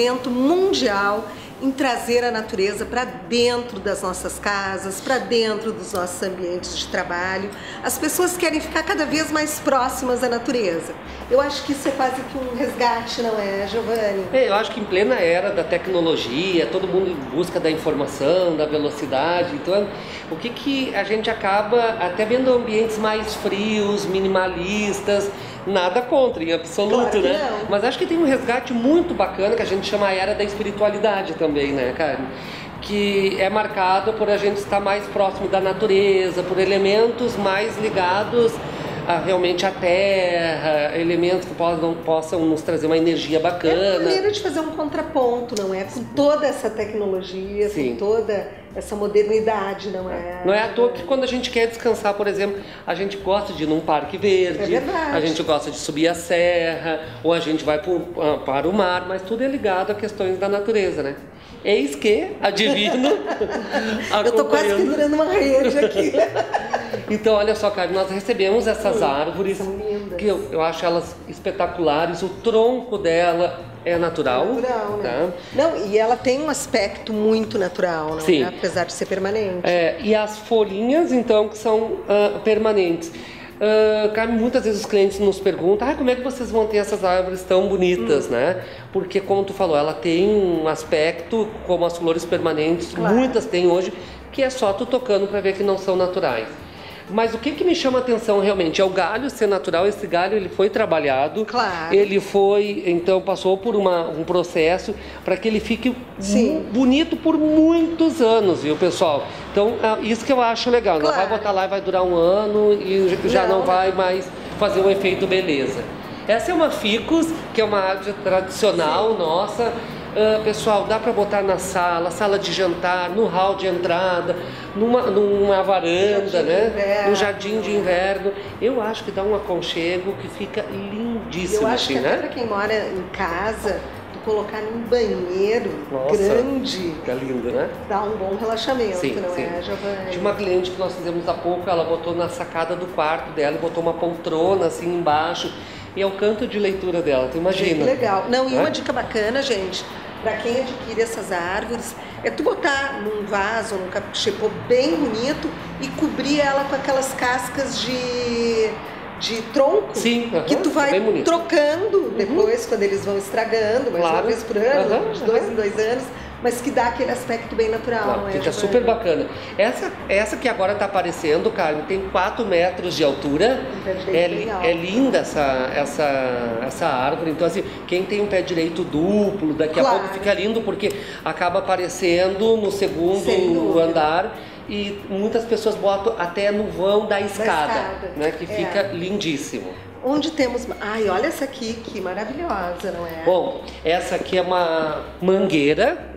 movimento mundial em trazer a natureza para dentro das nossas casas, para dentro dos nossos ambientes de trabalho. As pessoas querem ficar cada vez mais próximas da natureza. Eu acho que isso é quase que um resgate, não é, Giovanni? É, eu acho que em plena era da tecnologia, todo mundo em busca da informação, da velocidade, então o que, que a gente acaba até vendo ambientes mais frios, minimalistas, nada contra, em absoluto, Claro né? não. Mas acho que tem um resgate muito bacana que a gente chama a era da espiritualidade também, né, Karen? Que é marcado por a gente estar mais próximo da natureza, por elementos mais ligados a, realmente à terra, elementos que possam, possam nos trazer uma energia É uma bacana. maneira de fazer um contraponto, não é? Com toda essa tecnologia, Sim. com toda essa modernidade, não é? Não é à toa que quando a gente quer descansar, por exemplo, a gente gosta de ir num parque verde, É a gente gosta de subir a serra, ou a gente vai por- ah, para o mar, mas tudo é ligado a questões da natureza, né? Eis que, adivino, Eu tô quase pendurando uma rede aqui. Então, olha só, Karen, nós recebemos essas árvores, são lindas. que eu, eu acho elas espetaculares, o tronco dela é natural. Natural, né? tá? Não, e ela tem um aspecto muito natural, não Sim. é? Apesar de ser permanente. É, e as folhinhas, então, que são ah, permanentes. Uh, muitas vezes os clientes nos perguntam ah, como é que vocês vão ter essas árvores tão bonitas, Hum. né? Porque, como tu falou, ela tem um aspecto, como as flores permanentes, Claro. muitas têm hoje, que é só tu tocando para ver que não são naturais. Mas o que, que me chama a atenção realmente é o galho ser natural. Esse galho ele foi trabalhado, Claro. ele foi então passou por uma, um processo para que ele fique Sim. bonito por muitos anos, viu pessoal? Então é isso que eu acho legal. Não vai Claro. botar lá e vai durar um ano e já não, Não. vai mais fazer um efeito beleza. Essa é uma ficus, que é uma árvore tradicional nossa. Ah, pessoal, dá para botar na sala, sala de jantar, no hall de entrada, numa, numa varanda, de né? No jardim de inverno. Eu acho que dá um aconchego que fica lindíssimo, Eu acho assim, que né? para quem mora em casa, tu colocar num banheiro Nossa. grande, Fica lindo, né? dá um bom relaxamento, Sim, não sim. é, Giovanni? Tinha uma cliente que nós fizemos há pouco, ela botou na sacada do quarto dela botou uma poltrona assim embaixo. E é o canto de leitura dela, tu Que imagina. legal. Não, e uma dica bacana, gente, para quem adquire essas árvores, é tu botar num vaso, num capixepô bem bonito e cobrir ela com aquelas cascas de, de tronco. Sim, Que tu vai trocando depois, quando eles vão estragando, mais uma Claro. vez por ano, Aham, de dois em dois anos, mas que dá aquele aspecto bem natural, Não, não é, fica Giovanni? super bacana. Essa, essa que agora está aparecendo, Carmen, tem 4 metros de altura. Um É, legal. é linda essa, essa, essa árvore. Então, assim, quem tem um pé direito duplo, daqui a Claro. pouco fica lindo, porque acaba aparecendo no segundo andar. E muitas pessoas botam até no vão da escada, escada. né? Que É. fica lindíssimo. Onde temos. Ai, olha essa aqui, que maravilhosa, não é? Bom, essa aqui é uma mangueira.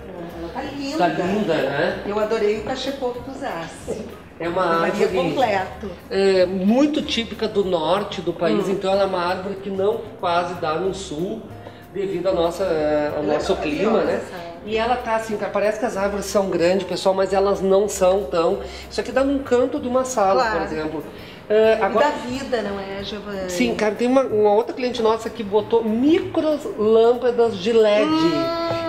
Tá linda. Tá linda, né? Eu adorei o cachepô que tu usasse. É uma Maria árvore completo. é, muito típica do norte do país, Hum. então ela é uma árvore que não quase dá no sul, devido ao nosso, eh, ao Ela é nosso clima, né? essa. E ela tá assim, cara, parece que as árvores são grandes, pessoal, mas elas não são tão. Isso aqui dá num canto de uma sala, Claro. por exemplo. E agora, da vida, não é, Giovanni? Sim, cara, tem uma, uma outra cliente nossa que botou micro lâmpadas de LED.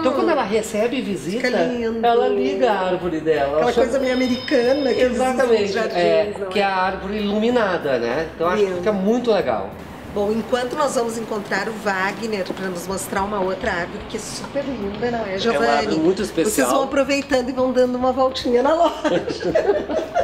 Então quando ela recebe visita, Hum. Ela liga a árvore dela. Aquela chama- coisa meio americana que Exatamente, jardins, é, não que é a árvore iluminada, né? Então acho que Lindo. fica muito legal. Bom, enquanto nós vamos encontrar o Wagner para nos mostrar uma outra árvore que é super linda, não é, Giovanni? árvore muito especial. Vocês vão aproveitando e vão dando uma voltinha na loja.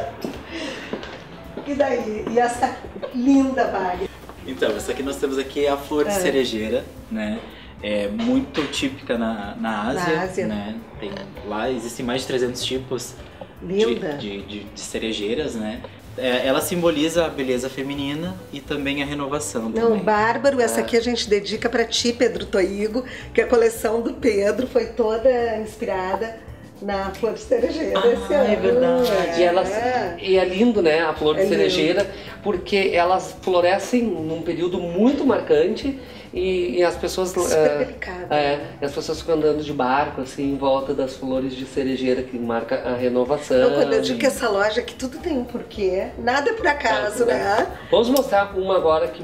e daí? E essa linda Wagner? Então, essa aqui nós temos aqui é a flor de É. cerejeira, né? É muito típica na, na Ásia, Na Ásia. né? Tem, lá existem mais de 300 tipos de, Linda. de, de- de cerejeiras, né? É, ela simboliza a beleza feminina e também a renovação Não, também. bárbaro, essa aqui a gente dedica para ti, Pedro Toigo, que a coleção do Pedro foi toda inspirada na flor de cerejeira Ah, esse é ano. verdade. E, elas, É. e é lindo, né, a flor de É lindo. cerejeira, porque elas florescem num período muito marcante e, e as pessoas. Super eh, delicado. é, e as pessoas ficam andando de barco, assim, em volta das flores de cerejeira, que marca a renovação. Então, quando eu digo que essa loja aqui tudo tem um porquê, nada é por acaso, né? Vamos mostrar uma agora que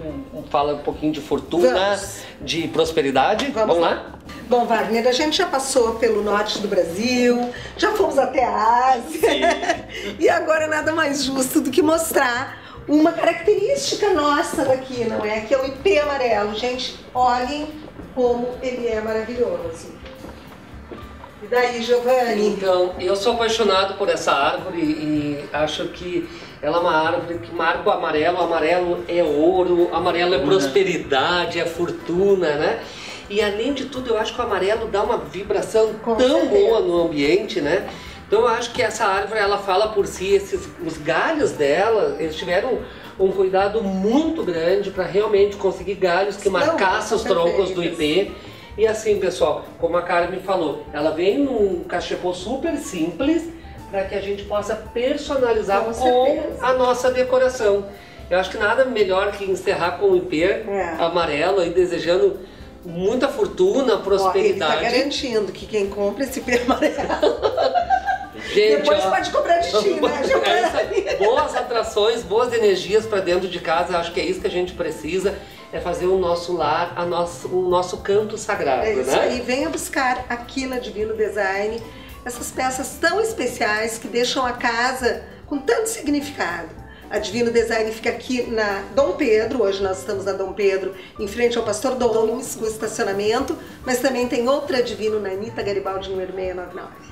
fala um pouquinho de fortuna, Vamos. de prosperidade. Vamos Vamos, lá. lá? Bom, Wagner, a gente já passou pelo norte do Brasil, já fomos até a Ásia. e agora nada mais justo do que mostrar uma característica nossa daqui, não é? Que é o IP amarelo. Gente, olhem como ele é maravilhoso. E daí, Giovanni? Então, eu sou apaixonado por essa árvore e acho que ela é uma árvore que marca o amarelo. O amarelo é ouro, o amarelo é prosperidade, é fortuna, né? E além de tudo, eu acho que o amarelo dá uma vibração Com tão certeza. boa no ambiente, né? Então eu acho que essa árvore ela fala por si, esses, os galhos dela, eles tiveram um cuidado muito grande para realmente conseguir galhos que marcassem os troncos do. IP. E assim, pessoal, como a Carmen falou, ela vem num cachepô super simples para que a gente possa personalizar Com com, a nossa decoração. Eu acho que nada melhor que encerrar com o IP É. amarelo e desejando muita fortuna, Ó, ele prosperidade. garantindo que quem compra esse IP amarelo Gente, depois ó, pode cobrar de ti, né, É isso boas atrações, boas energias para dentro de casa. Acho que é isso que a gente precisa, é fazer o nosso lar, a nosso, o nosso canto sagrado, É isso né? aí, venha buscar aqui na Divino Design essas peças tão especiais que deixam a casa com tanto significado. A Divino Design fica aqui na Dom Pedro, hoje nós estamos na Dom Pedro, em frente ao Pastor Domes, com estacionamento, mas também tem outra Divino na Anitta Garibaldi, número 699.